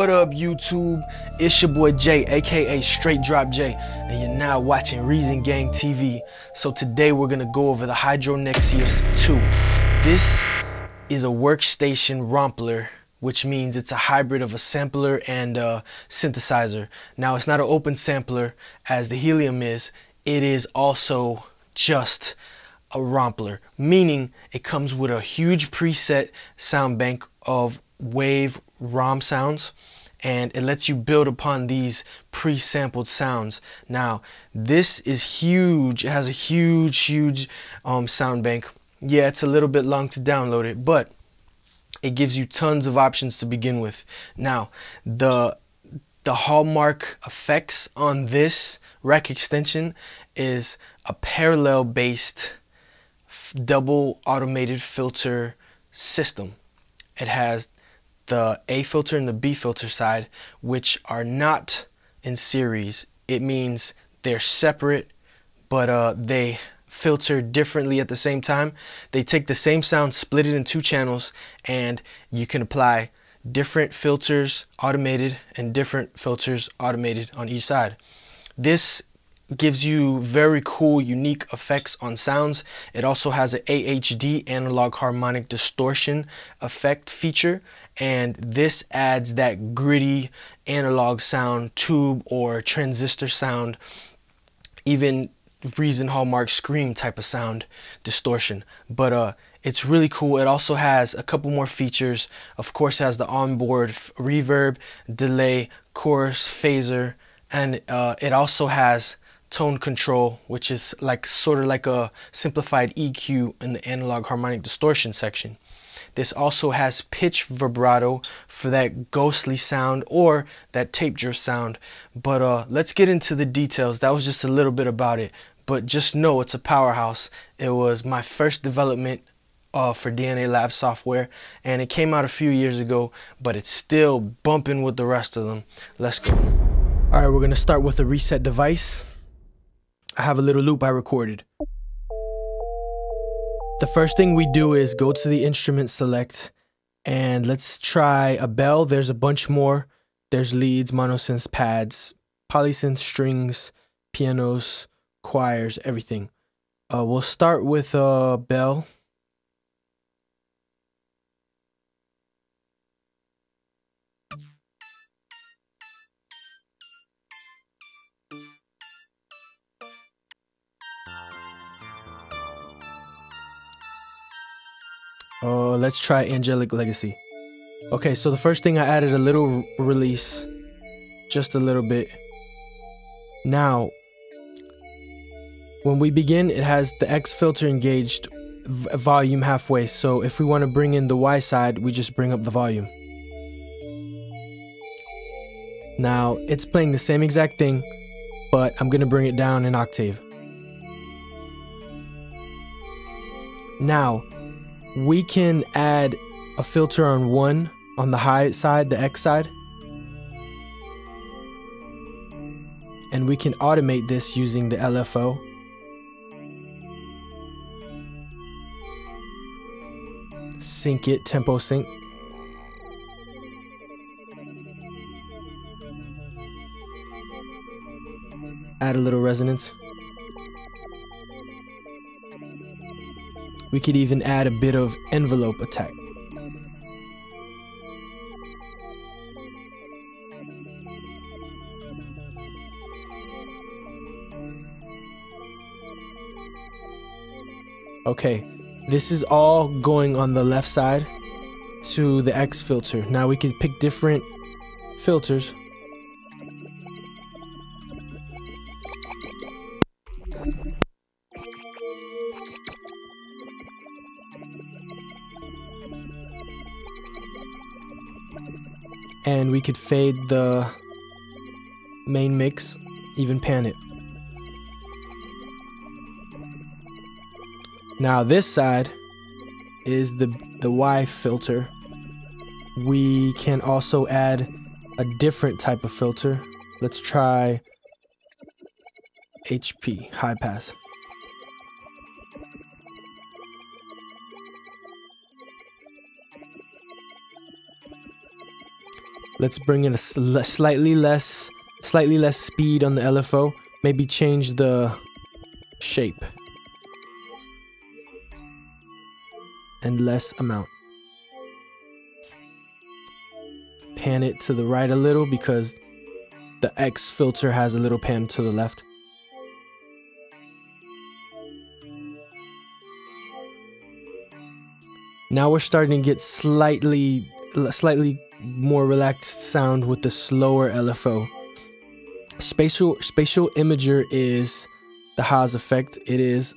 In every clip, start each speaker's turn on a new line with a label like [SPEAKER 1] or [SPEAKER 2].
[SPEAKER 1] What up, YouTube? It's your boy Jay, aka Straight Drop Jay, and you're now watching Reason Gang TV. So today we're gonna go over the Hydronexius 2. This is a workstation rompler, which means it's a hybrid of a sampler and a synthesizer. Now it's not an open sampler as the Helium is, it is also just a rompler, meaning it comes with a huge preset sound bank of wave ROM sounds and it lets you build upon these pre-sampled sounds. Now, this is huge. It has a huge, huge um, sound bank. Yeah, it's a little bit long to download it, but it gives you tons of options to begin with. Now, the the hallmark effects on this rack extension is a parallel based double automated filter system. It has the A filter and the B filter side, which are not in series. It means they're separate, but uh, they filter differently at the same time. They take the same sound, split it in two channels, and you can apply different filters automated and different filters automated on each side. This gives you very cool unique effects on sounds it also has an AHD analog harmonic distortion effect feature and this adds that gritty analog sound tube or transistor sound even reason hallmark scream type of sound distortion. But uh it's really cool. It also has a couple more features. Of course has the onboard reverb delay chorus phaser and uh, it also has tone control, which is like sort of like a simplified EQ in the analog harmonic distortion section. This also has pitch vibrato for that ghostly sound or that tape drift sound. But uh, let's get into the details. That was just a little bit about it. But just know it's a powerhouse. It was my first development uh, for DNA Lab software, and it came out a few years ago, but it's still bumping with the rest of them. Let's go. All right, we're gonna start with a reset device. I have a little loop I recorded. The first thing we do is go to the instrument select and let's try a bell. There's a bunch more. There's leads, monosynth pads, polysynth strings, pianos, choirs, everything. Uh, we'll start with a bell. Oh, let's try Angelic Legacy. Okay, so the first thing I added a little release, just a little bit. Now, when we begin, it has the X filter engaged volume halfway. So if we want to bring in the Y side, we just bring up the volume. Now, it's playing the same exact thing, but I'm going to bring it down an octave. Now, we can add a filter on one on the high side, the X side. And we can automate this using the LFO. Sync it, tempo sync. Add a little resonance. We could even add a bit of envelope attack. Okay, this is all going on the left side to the X filter. Now we can pick different filters and we could fade the main mix, even pan it. Now this side is the, the Y filter. We can also add a different type of filter. Let's try HP, high pass. Let's bring in a sl slightly less, slightly less speed on the LFO. Maybe change the shape. And less amount. Pan it to the right a little because the X filter has a little pan to the left. Now we're starting to get slightly, slightly more relaxed sound with the slower LFO. Spatial, spatial imager is the Haas effect. It is,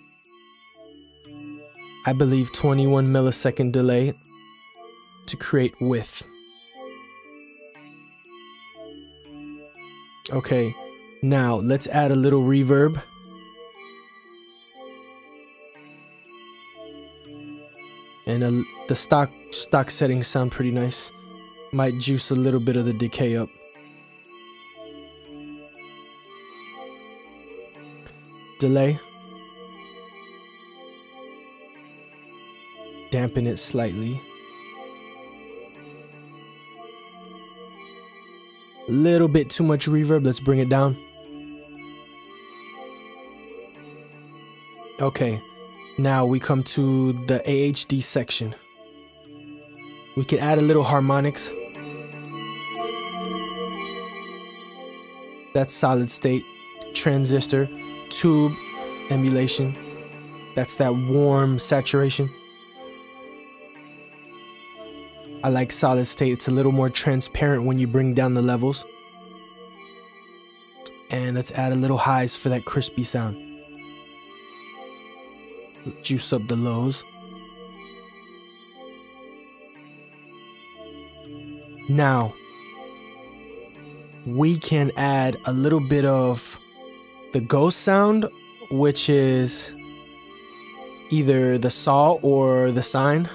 [SPEAKER 1] I believe, 21 millisecond delay to create width. Okay, now let's add a little reverb. and a, the stock stock settings sound pretty nice. Might juice a little bit of the decay up. Delay. Dampen it slightly. Little bit too much reverb. Let's bring it down. Okay. Now we come to the AHD section. We can add a little harmonics. That's solid state, transistor, tube, emulation. That's that warm saturation. I like solid state. It's a little more transparent when you bring down the levels. And let's add a little highs for that crispy sound juice up the lows. Now, we can add a little bit of the ghost sound, which is either the saw or the sine.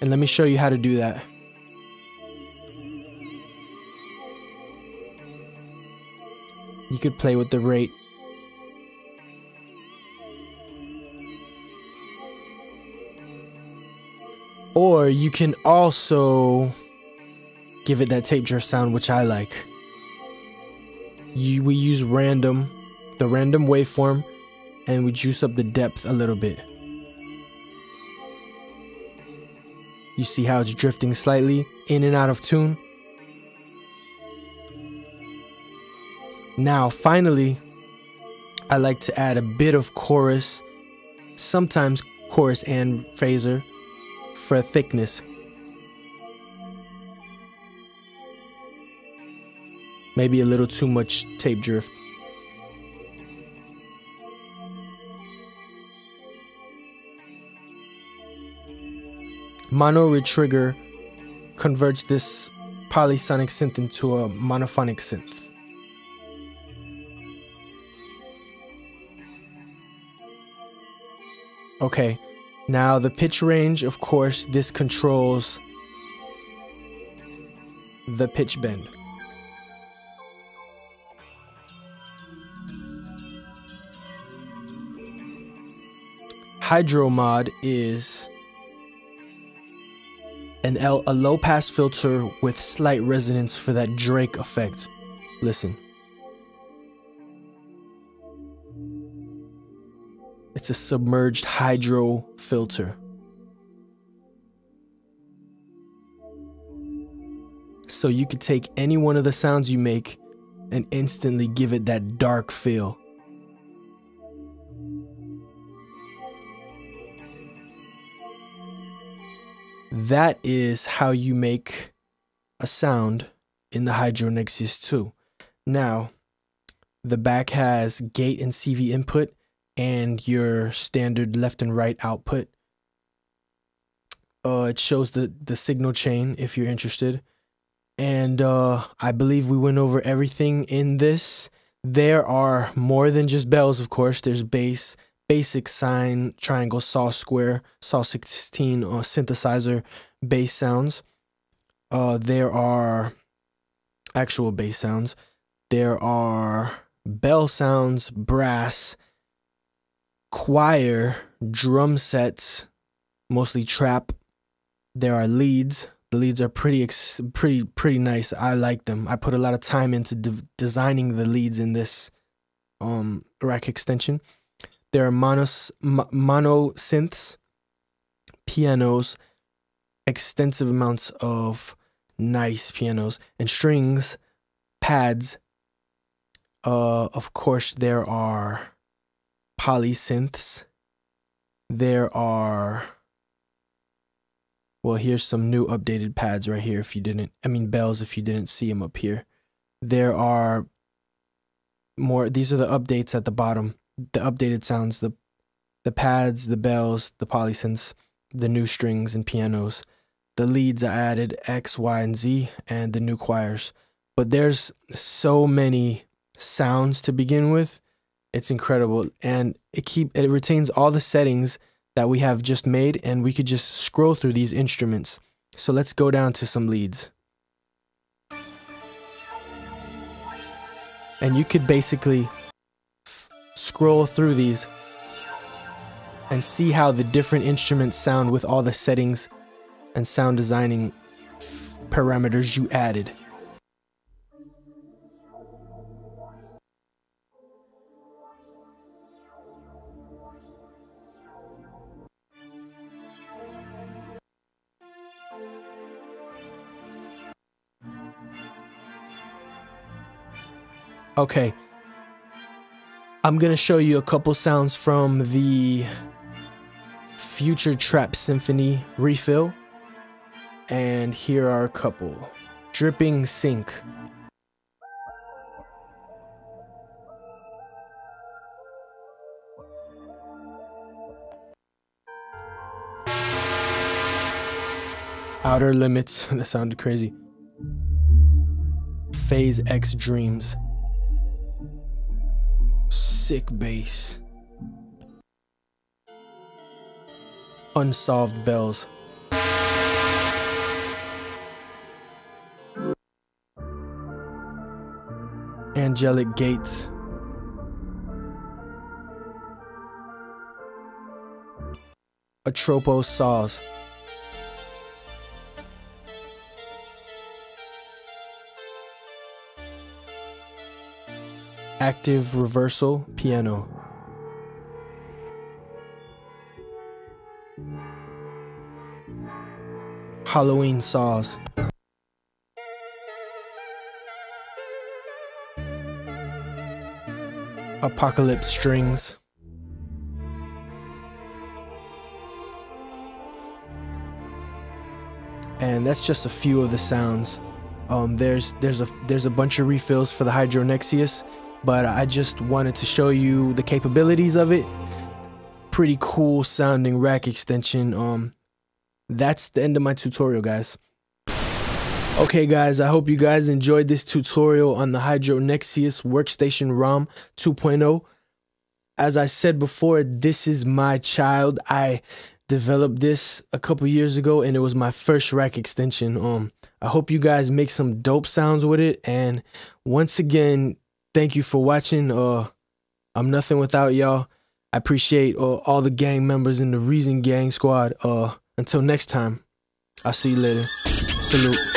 [SPEAKER 1] And let me show you how to do that. You could play with the rate Or you can also give it that tape drift sound, which I like. You, we use random, the random waveform, and we juice up the depth a little bit. You see how it's drifting slightly in and out of tune. Now, finally, I like to add a bit of chorus, sometimes chorus and phaser for thickness. Maybe a little too much tape drift. Mono retrigger converts this polysonic synth into a monophonic synth. Okay, now the pitch range, of course, this controls the pitch bend. Hydro mod is an L, a low pass filter with slight resonance for that Drake effect. Listen. It's a submerged hydro filter. So you could take any one of the sounds you make and instantly give it that dark feel. That is how you make a sound in the Hydronexius 2. Now, the back has gate and CV input and your standard left and right output. Uh, it shows the, the signal chain if you're interested. And uh, I believe we went over everything in this. There are more than just bells, of course. There's bass, basic sine, triangle, saw square, saw 16 uh, synthesizer bass sounds. Uh, there are actual bass sounds. There are bell sounds, brass, choir, drum sets, mostly trap. There are leads, The leads are pretty pretty pretty nice. I like them. I put a lot of time into de- designing the leads in this um rack extension. There are monos m- mono synths, pianos, extensive amounts of nice pianos and strings, pads. Uh, of course, there are polysynths. There are well, here's some new updated pads right here if you didn't I mean bells if you didn't see them up here. There are more these are the updates at the bottom. The updated sounds, the the pads, the bells, the polysynths, the new strings and pianos. The leads I added X, Y, and Z and the new choirs. But there's so many sounds to begin with it's incredible and it keep it retains all the settings that we have just made and we could just scroll through these instruments. So let's go down to some leads. And you could basically scroll through these and see how the different instruments sound with all the settings and sound designing parameters you added. Okay. I'm going to show you a couple sounds from the Future Trap Symphony refill. And here are a couple. Dripping Sink. Outer Limits. that sounded crazy. Phase X Dreams sick bass. Unsolved bells. Angelic gates. Atropos saws. Active reversal piano. Halloween saws. Apocalypse strings. And that's just a few of the sounds. Um, there's there's a there's a bunch of refills for the Hydronexius but I just wanted to show you the capabilities of it. Pretty cool sounding rack extension. Um, that's the end of my tutorial, guys. Okay, guys, I hope you guys enjoyed this tutorial on the Hydronexius Workstation ROM 2.0. As I said before, this is my child. I developed this a couple years ago and it was my first rack extension. Um, I hope you guys make some dope sounds with it. And once again, thank you for watching. Uh, I'm nothing without y'all. I appreciate uh, all the gang members in the Reason Gang Squad. Uh, until next time, I'll see you later. Salute.